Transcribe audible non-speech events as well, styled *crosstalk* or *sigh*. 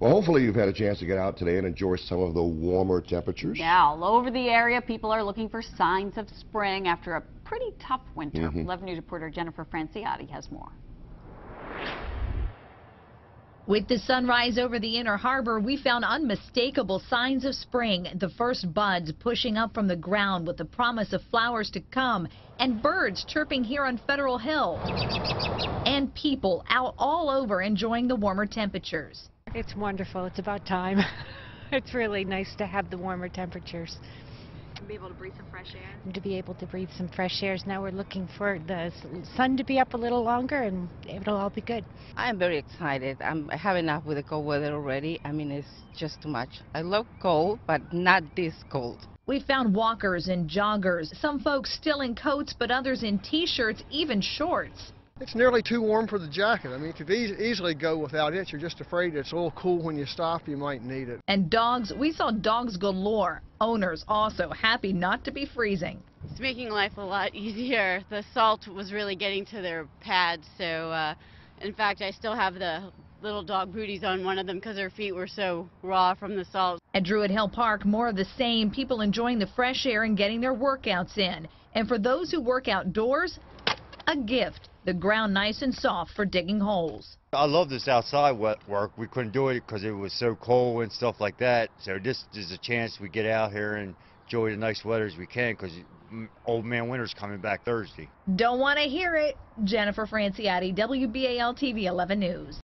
Well, hopefully you've had a chance to get out today and enjoy some of the warmer temperatures. Yeah, all over the area, people are looking for signs of spring after a pretty tough winter. Mhm. 11 News reporter Jennifer Franciotti has more. With the sunrise over the inner harbor, we found unmistakable signs of spring. The first buds pushing up from the ground with the promise of flowers to come, and birds chirping here on Federal Hill. And people out all over enjoying the warmer temperatures. It's wonderful. It's about time. *laughs* it's really nice to have the warmer temperatures. To be able to breathe some fresh air. and To be able to breathe some fresh airs. Now we're looking for the sun to be up a little longer and it'll all be good. I am very excited. I'm I have enough with the cold weather already. I mean, it's just too much. I love cold, but not this cold. We found walkers and joggers, some folks still in coats, but others in t-shirts, even shorts. It's nearly too warm for the jacket. I mean, you could eas easily go without it. You're just afraid it's a little cool when you stop. You might need it. And dogs, we saw dogs galore. Owners also happy not to be freezing. It's making life a lot *laughs* easier. The salt was really getting to their pads, so uh, in fact, I still have the little dog booties on one of them because their feet were so raw from the salt. At Druid Hill Park, more of the same, people enjoying the fresh air and getting their workouts in. And for those who work outdoors, a gift. The ground nice and soft for digging holes. I love this outside wet work. We couldn't do it because it was so cold and stuff like that. So this is a chance we get out here and enjoy the nice weather as we can because mm, old man winter's coming back Thursday. Don't want to hear it. Jennifer Franciotti, WBAL TV 11 News.